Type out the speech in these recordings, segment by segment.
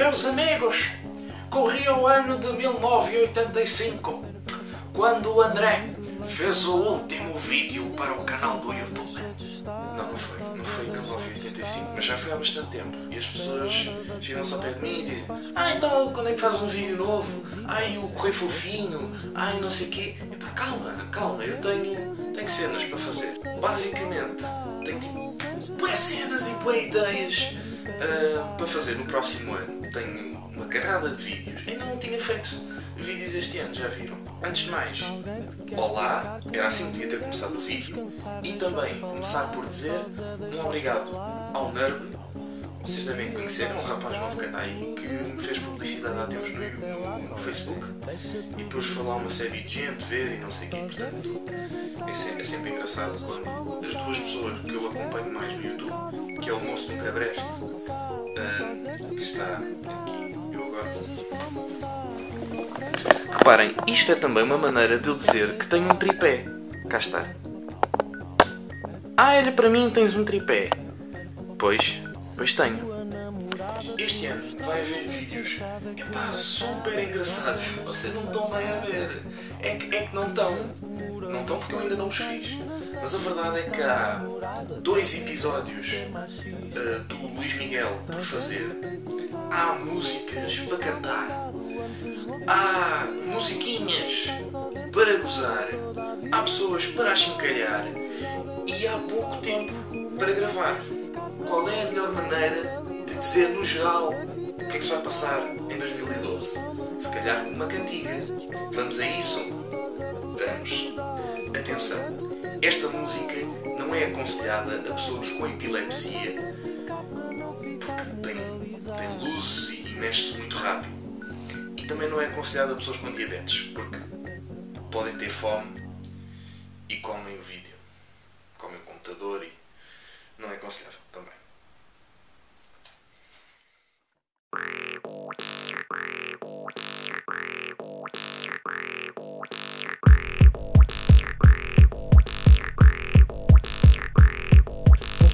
Meus amigos, corria o ano de 1985, quando o André fez o último vídeo para o canal do YouTube. Não, não foi, não foi em 1985, mas já foi há bastante tempo. E as pessoas chegam-se ao pé de mim e dizem Ah, então, quando é que faz um vídeo novo? Ai, o correio fofinho, ai, não sei o quê. Epá, calma, calma, eu tenho, tenho cenas para fazer. Basicamente, tenho tipo, boas cenas e boas ideias uh, para fazer no próximo ano. Tenho uma carrada de vídeos. Ainda não tinha feito vídeos este ano, já viram? Antes de mais, olá, era assim que devia ter começado o vídeo. E também começar por dizer um obrigado ao Nerb. Vocês devem conhecer, um rapaz novo que anda aí que me fez publicidade há tempos no, no, Facebook e depois falou uma série de gente ver e não sei o quê. Portanto, é sempre, é sempre engraçado quando as duas pessoas que eu acompanho mais no YouTube, que é o moço do Cabreste, uh, que está aqui, eu agora Reparem, isto é também uma maneira de eu dizer que tenho um tripé. Cá está. Ah, olha para mim, tens um tripé. Pois, pois tenho. Este ano vai haver vídeos epá, super engraçados. Vocês não estão bem a ver. É que, é que não estão. Não estão porque eu ainda não os fiz. Mas a verdade é que há dois episódios uh, do Luís Miguel para fazer. Há músicas para cantar Há musiquinhas para gozar, há pessoas para achincalhar e há pouco tempo para gravar. Qual é a melhor maneira de dizer no geral o que é que se vai passar em 2012? Se calhar uma cantiga. Vamos a isso? Vamos. Atenção, esta música não é aconselhada a pessoas com epilepsia porque tem, tem luz e mexe-se muito rápido também não é aconselhado a pessoas com diabetes, porque podem ter fome e comem o vídeo, comem o computador e não é aconselhável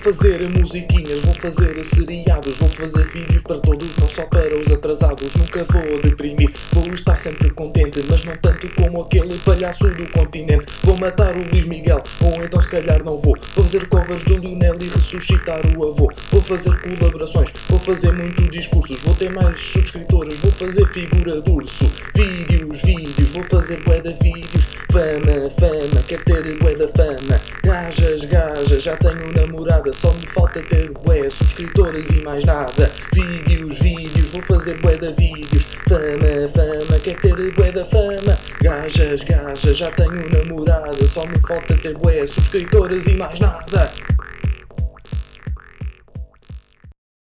fazer musiquinhas, vou fazer seriados, vou fazer vídeos para todos, não só para os atrasados. Nunca vou deprimir, vou estar sempre contente, mas não tanto como aquele palhaço do continente. Vou matar o Luís Miguel, ou então se calhar não vou. Vou fazer covers do Lionel e ressuscitar o avô. Vou fazer colaborações, vou fazer muitos discursos, vou ter mais subscritores, vou fazer figura de urso. Vídeos, vou fazer bué de vídeos. Fama, fama, quero ter bué da fama. Gajas, gajas, já tenho namorada só me falta ter bué subscritores e mais nada. Vídeos, vídeos, vou fazer bué da vídeos. Fama, fama, quer ter bué da fama. Gajas, gajas, já tenho namorada. Só me falta ter bué subscritores e mais nada.